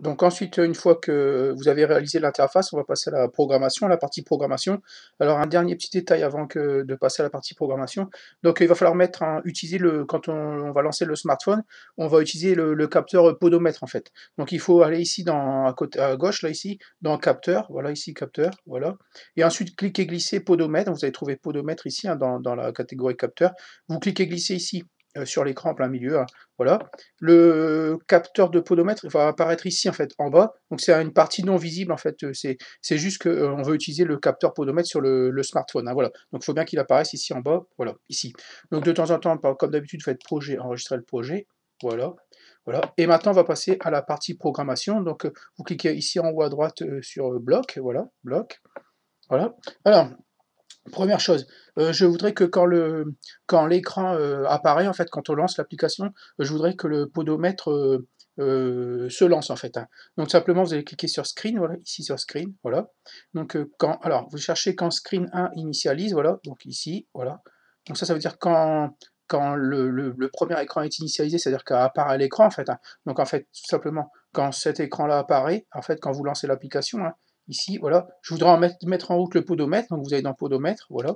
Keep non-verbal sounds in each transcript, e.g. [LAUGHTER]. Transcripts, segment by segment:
donc ensuite, une fois que vous avez réalisé l'interface, on va passer à la programmation, à la partie programmation. Alors un dernier petit détail avant de passer à la partie programmation. Donc il va falloir mettre utiliser le quand on, va lancer le smartphone, on va utiliser le, capteur podomètre en fait. Donc il faut aller ici à gauche là ici dans capteur, voilà ici capteur, voilà. Et ensuite cliquez glisser podomètre. Vous allez trouver podomètre ici hein, dans, dans la catégorie capteur. Vous cliquez glisser ici sur l'écran en plein milieu. Hein. Voilà. Le capteur de podomètre va apparaître ici en fait en bas. Donc c'est une partie non visible en fait. Euh, c'est juste qu'on euh, veut utiliser le capteur podomètre sur le, smartphone. Hein, voilà. Donc il faut bien qu'il apparaisse ici en bas. Voilà, ici. Donc de temps en temps, comme d'habitude, faites projet, enregistrer le projet. Voilà. Voilà. Et maintenant, on va passer à la partie programmation. Donc, vous cliquez ici en haut à droite sur bloc. Voilà, bloc. Voilà. Alors, Première chose, euh, je voudrais que quand le quand l'écran euh, apparaît, en fait, quand on lance l'application, euh, je voudrais que le podomètre se lance en fait. Hein. Donc simplement vous allez cliquer sur screen, voilà, ici sur screen, voilà. Donc quand alors vous cherchez quand screen 1 initialise, voilà, donc ici, voilà. Donc ça ça veut dire quand quand le, premier écran est initialisé, c'est-à-dire qu'apparaît l'écran en fait. Hein. Donc en fait, tout simplement, quand cet écran-là apparaît, en fait, quand vous lancez l'application, hein, ici, voilà. Je voudrais en mettre, en route le podomètre, donc vous allez dans podomètre, voilà.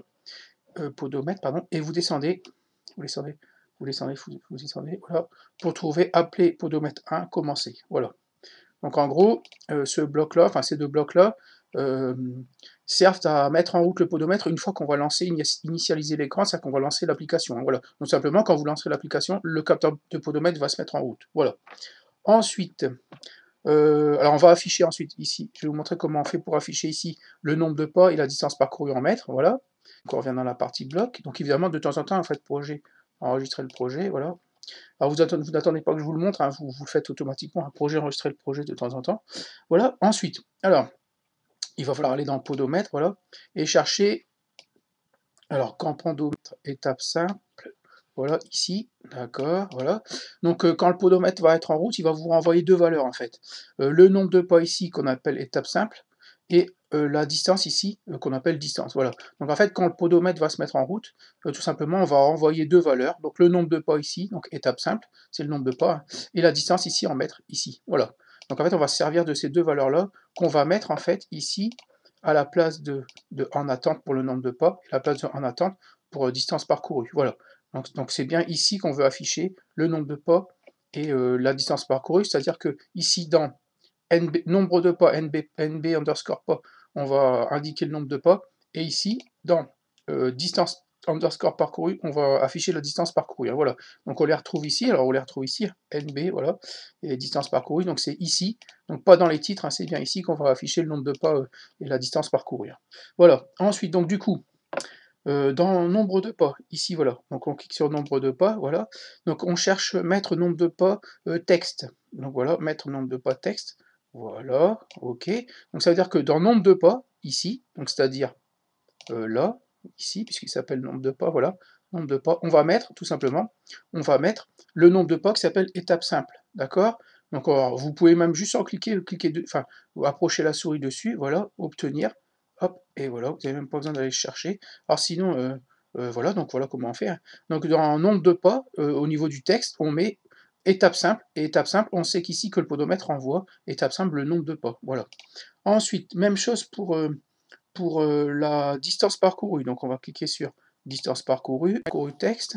Euh, podomètre, pardon, et vous descendez, vous descendez, vous descendez, vous, descendez, voilà, pour trouver appeler podomètre 1, commencer, voilà. Donc en gros, euh, ce bloc-là, enfin ces deux blocs-là, euh, servent à mettre en route le podomètre une fois qu'on va lancer, initialiser l'écran, c'est-à-dire qu'on va lancer l'application. Hein, voilà. Donc simplement, quand vous lancez l'application, le capteur de podomètre va se mettre en route. Voilà. Ensuite, euh, alors on va afficher ensuite ici, je vais vous montrer comment on fait pour afficher ici le nombre de pas et la distance parcourue en mètres, voilà. Donc on revient dans la partie bloc, donc évidemment de temps en temps, en fait, projet, enregistrer le projet, voilà. Alors vous n'attendez pas que je vous le montre, hein, vous, le faites automatiquement, un projet, enregistrer le projet de temps en temps. Voilà, ensuite, alors, il va falloir aller dans podomètre, voilà, et chercher, alors, quand podomètre, étape simple, voilà, ici, d'accord, voilà. Donc euh, quand le podomètre va être en route, il va vous renvoyer deux valeurs en fait. Euh, le nombre de pas ici qu'on appelle étape simple, et euh, la distance ici qu'on appelle distance, voilà. Donc en fait quand le podomètre va se mettre en route, tout simplement on va renvoyer deux valeurs. Donc le nombre de pas ici, donc étape simple, c'est le nombre de pas, hein, et la distance ici en mètres, ici, voilà. Donc en fait on va se servir de ces deux valeurs-là, qu'on va mettre en fait ici, à la place de, de, en attente pour le nombre de pas, et la place de en attente pour distance parcourue, voilà. Donc c'est bien ici qu'on veut afficher le nombre de pas et euh, la distance parcourue, c'est-à-dire que ici dans nombre de pas, NB, NB underscore pas, on va indiquer le nombre de pas, et ici dans euh, distance underscore parcourue, on va afficher la distance parcourue. Hein, voilà. Donc on les retrouve ici, alors on les retrouve ici, NB, voilà, et distance parcourue, donc c'est ici, donc pas dans les titres, hein, c'est bien ici qu'on va afficher le nombre de pas euh, et la distance parcourue. Hein. Voilà. Ensuite, donc du coup, euh, dans nombre de pas, ici voilà, donc on clique sur nombre de pas, voilà, donc on cherche mettre nombre de pas euh, texte, donc voilà, mettre nombre de pas texte, voilà, ok, donc ça veut dire que dans nombre de pas, ici, donc c'est-à-dire euh, là, ici, puisqu'il s'appelle nombre de pas, voilà, nombre de pas, on va mettre, tout simplement, on va mettre le nombre de pas qui s'appelle étape simple, d'accord? Donc vous pouvez même juste en cliquer, cliquer enfin, approcher la souris dessus, voilà, obtenir, Hop, et voilà, vous n'avez même pas besoin d'aller chercher. Alors sinon, euh, euh, voilà, donc voilà comment. Hein. Donc dans nombre de pas, euh, au niveau du texte, on met étape simple, et étape simple, on sait qu'ici que le podomètre envoie, étape simple, le nombre de pas, voilà. Ensuite, même chose pour, pour la distance parcourue, donc on va cliquer sur distance parcourue, parcourue texte,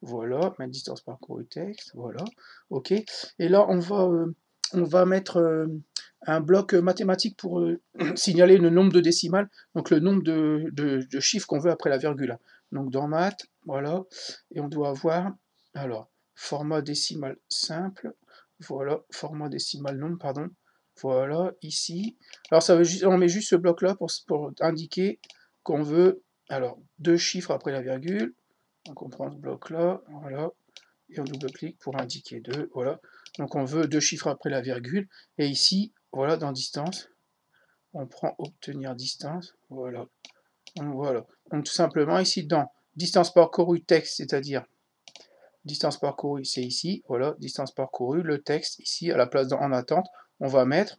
voilà, mettre distance parcourue texte, voilà, ok, et là on va, on va mettre un bloc mathématique pour euh, [CLEARS THROAT] signaler le nombre de décimales, donc le nombre de, chiffres qu'on veut après la virgule. Donc dans maths, voilà, et on doit avoir, alors, format décimal simple, voilà, format décimal nombre, pardon, voilà, ici. Alors ça veut on met juste ce bloc-là pour, pour indiquer qu'on veut, alors, deux chiffres après la virgule, on prend ce bloc-là, voilà, et on double-clique pour indiquer deux, voilà. Donc on veut deux chiffres après la virgule, et ici, voilà, dans distance, on prend obtenir distance, voilà. Donc, voilà. Donc tout simplement, ici dans distance parcourue texte, c'est-à-dire distance parcourue, c'est ici, voilà, distance parcourue, le texte, ici, à la place en attente, on va mettre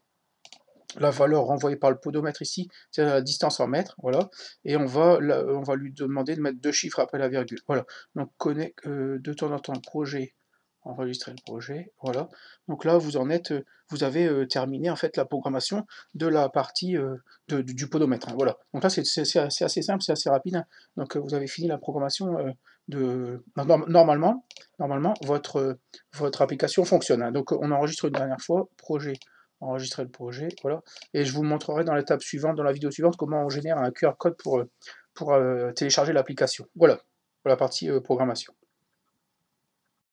la valeur renvoyée par le podomètre ici, c'est la distance en mètres, voilà, et on va, on va lui demander de mettre deux chiffres après la virgule, voilà. Donc connect, euh, de temps en temps, projet enregistrer le projet, voilà. Donc là, vous en êtes, euh, vous avez euh, terminé en fait la programmation de la partie euh, du, podomètre, hein, voilà. Donc là, c'est assez simple, c'est assez rapide. Hein. Donc vous avez fini la programmation de... Normalement, votre application fonctionne. Hein. Donc on enregistre une dernière fois, projet, enregistrer le projet, voilà. Et je vous montrerai dans l'étape suivante, dans la vidéo suivante, comment on génère un QR code pour, pour télécharger l'application. Voilà, pour la partie programmation.